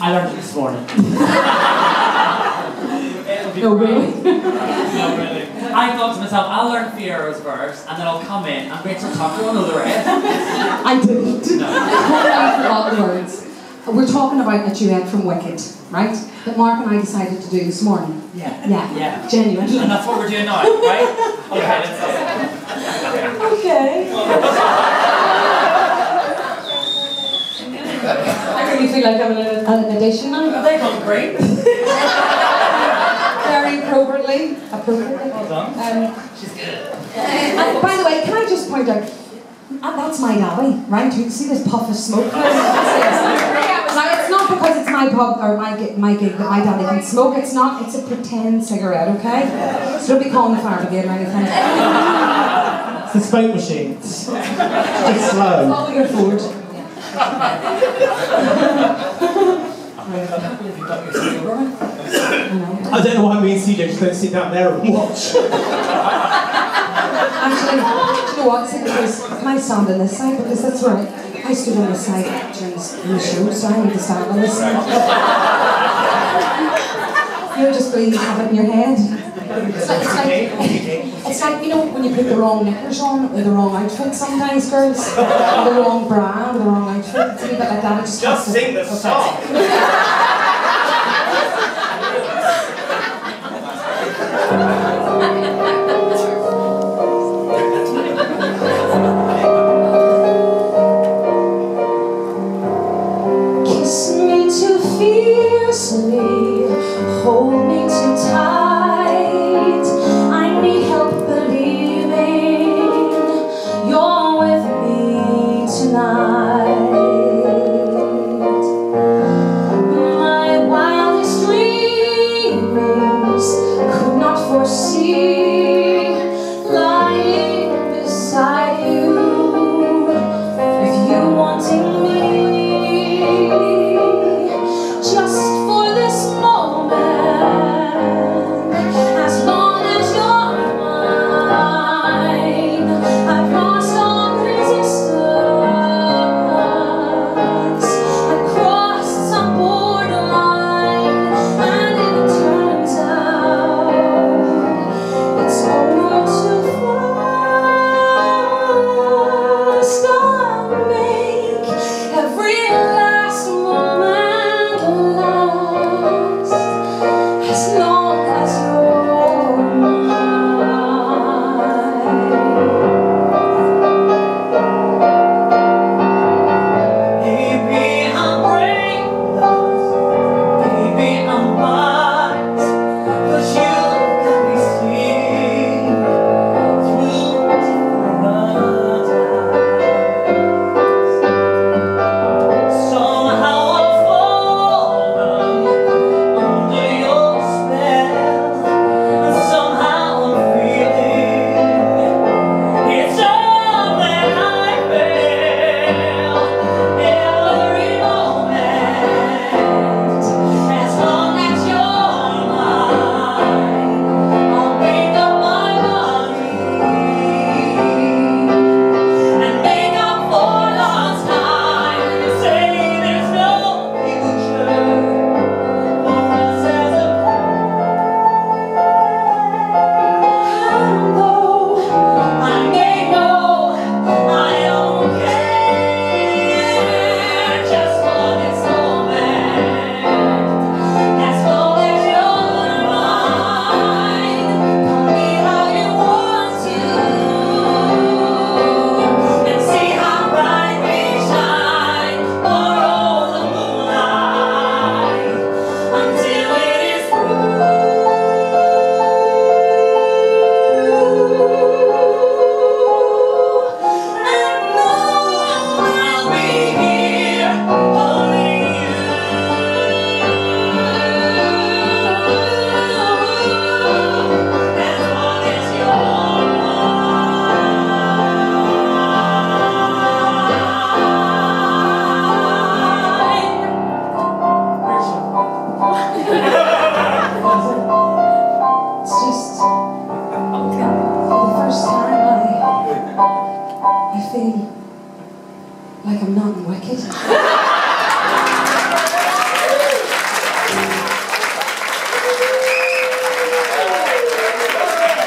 I learned it this morning. No, really? I thought to myself, I'll learn Fiyero's verse, and then I'll come in, and Rachel Tucker will know the rest. I didn't. No. Totally forgot the words. We're talking about a duet from Wicked, right? That Mark and I decided to do this morning. Yeah. Yeah. Yeah. Genuine. And that's what we're doing now, right? Okay, let's go. Okay. Really feel like I'm in a- an addition now. They done great. Very appropriately. Appropriately. Well done. Um, She's good. and by the way, can I just point out, uh, that's my alley, right? You can see this puff of smoke. Now, it's not because it's my pub or my, my gig that my daddy can smoke. It's not. It's a pretend cigarette, okay? So don't be calling the fire brigade or anything. It's the smoke machine. It's just slow. Follow your Ford. I can't believe you got your studio running. I know. I don't know why me and CJ just don't sit down there and watch. Actually, do you know what? See, because can I stand on this side? Because that's right. I stood on this side during the in the show, so I need to stand on this side. You're just going to have it in your head. It's like, it's like, it's like, you know, when you put the wrong knickers on or the wrong outfit sometimes, girls. Or the wrong bra or the wrong outfit. It's a bit like that. It just, has Just to- sing the song. Kiss me too fiercely, hold me too now. real. like I'm not wicked.